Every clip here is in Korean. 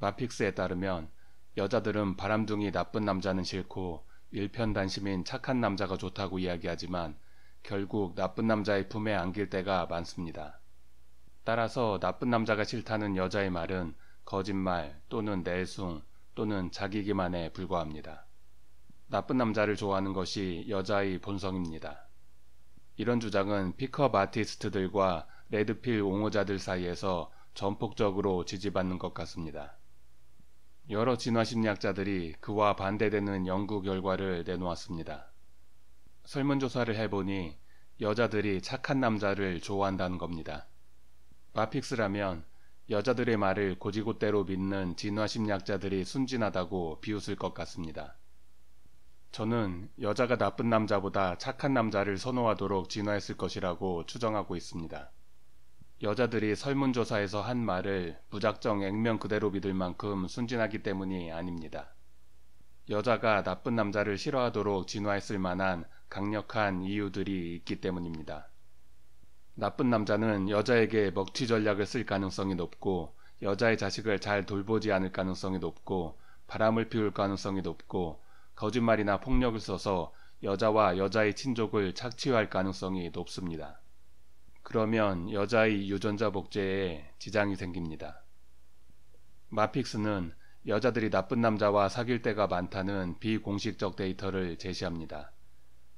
마픽스에 따르면 여자들은 바람둥이 나쁜 남자는 싫고 일편단심인 착한 남자가 좋다고 이야기하지만 결국 나쁜 남자의 품에 안길 때가 많습니다. 따라서 나쁜 남자가 싫다는 여자의 말은 거짓말 또는 내숭 또는 자기 기만에 불과합니다. 나쁜 남자를 좋아하는 것이 여자의 본성입니다. 이런 주장은 픽업 아티스트들과 레드필 옹호자들 사이에서 전폭적으로 지지받는 것 같습니다. 여러 진화심리학자들이 그와 반대되는 연구 결과를 내놓았습니다. 설문조사를 해보니 여자들이 착한 남자를 좋아한다는 겁니다. 마픽스라면 여자들의 말을 고지고대로 믿는 진화심리학자들이 순진하다고 비웃을 것 같습니다. 저는 여자가 나쁜 남자보다 착한 남자를 선호하도록 진화했을 것이라고 추정하고 있습니다. 여자들이 설문조사에서 한 말을 무작정 액면 그대로 믿을 만큼 순진하기 때문이 아닙니다. 여자가 나쁜 남자를 싫어하도록 진화했을 만한 강력한 이유들이 있기 때문입니다. 나쁜 남자는 여자에게 먹튀 전략을 쓸 가능성이 높고 여자의 자식을 잘 돌보지 않을 가능성이 높고 바람을 피울 가능성이 높고 거짓말이나 폭력을 써서 여자와 여자의 친족을 착취할 가능성이 높습니다. 그러면 여자의 유전자 복제에 지장이 생깁니다. 마픽스는 여자들이 나쁜 남자와 사귈 때가 많다는 비공식적 데이터를 제시합니다.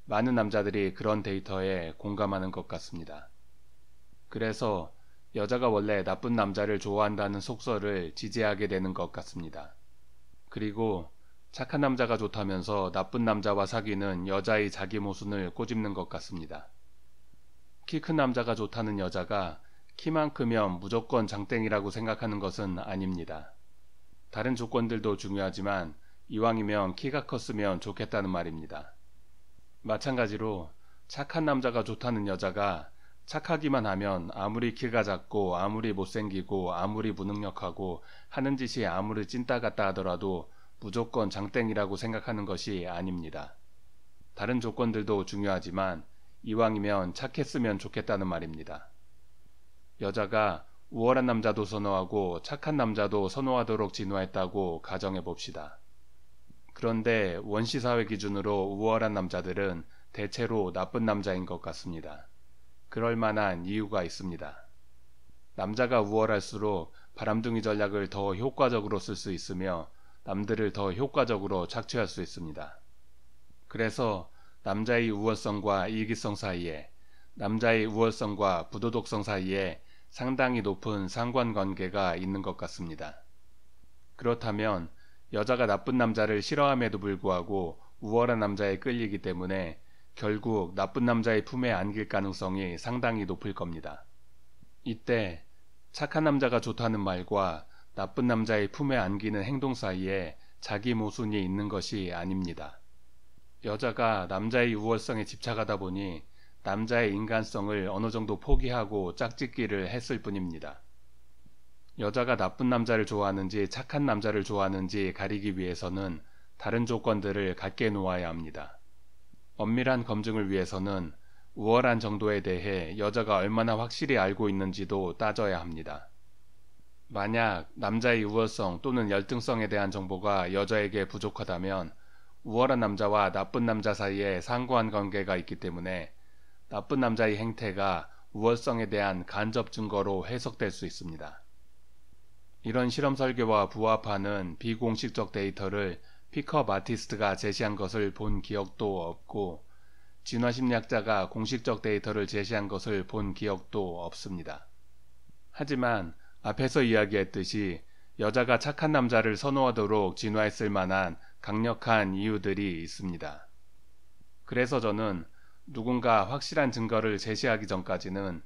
많은 남자들이 그런 데이터에 공감하는 것 같습니다. 그래서 여자가 원래 나쁜 남자를 좋아한다는 속설을 지지하게 되는 것 같습니다. 그리고 착한 남자가 좋다면서 나쁜 남자와 사귀는 여자의 자기 모순을 꼬집는 것 같습니다. 키 큰 남자가 좋다는 여자가 키만 크면 무조건 장땡이라고 생각하는 것은 아닙니다. 다른 조건들도 중요하지만 이왕이면 키가 컸으면 좋겠다는 말입니다. 마찬가지로 착한 남자가 좋다는 여자가 착하기만 하면 아무리 키가 작고 아무리 못생기고 아무리 무능력하고 하는 짓이 아무리 찐따 같다 하더라도 무조건 장땡이라고 생각하는 것이 아닙니다. 다른 조건들도 중요하지만 이왕이면 착했으면 좋겠다는 말입니다. 여자가 우월한 남자도 선호하고 착한 남자도 선호하도록 진화했다고 가정해 봅시다. 그런데 원시사회 기준으로 우월한 남자들은 대체로 나쁜 남자인 것 같습니다. 그럴 만한 이유가 있습니다. 남자가 우월할수록 바람둥이 전략을 더 효과적으로 쓸 수 있으며 남들을 더 효과적으로 착취할 수 있습니다. 그래서 남자의 우월성과 이기성 사이에 남자의 우월성과 부도덕성 사이에 상당히 높은 상관관계가 있는 것 같습니다. 그렇다면 여자가 나쁜 남자를 싫어함에도 불구하고 우월한 남자에 끌리기 때문에 결국 나쁜 남자의 품에 안길 가능성이 상당히 높을 겁니다. 이때 착한 남자가 좋다는 말과 나쁜 남자의 품에 안기는 행동 사이에 자기 모순이 있는 것이 아닙니다. 여자가 남자의 우월성에 집착하다 보니 남자의 인간성을 어느 정도 포기하고 짝짓기를 했을 뿐입니다. 여자가 나쁜 남자를 좋아하는지 착한 남자를 좋아하는지 가리기 위해서는 다른 조건들을 갖게 놓아야 합니다. 엄밀한 검증을 위해서는 우월한 정도에 대해 여자가 얼마나 확실히 알고 있는지도 따져야 합니다. 만약 남자의 우월성 또는 열등성에 대한 정보가 여자에게 부족하다면 우월한 남자와 나쁜 남자 사이에 상고한 관계가 있기 때문에 나쁜 남자의 행태가 우월성에 대한 간접 증거로 해석될 수 있습니다. 이런 실험 설계와 부합하는 비공식적 데이터를 픽업 아티스트가 제시한 것을 본 기억도 없고 진화심리학자가 공식적 데이터를 제시한 것을 본 기억도 없습니다. 하지만 앞에서 이야기했듯이 여자가 착한 남자를 선호하도록 진화했을 만한 강력한 이유들이 있습니다. 그래서 저는 누군가 확실한 증거를 제시하기 전까지는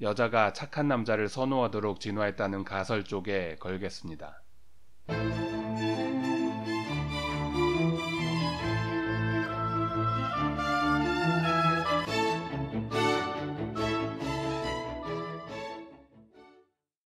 여자가 착한 남자를 선호하도록 진화했다는 가설 쪽에 걸겠습니다.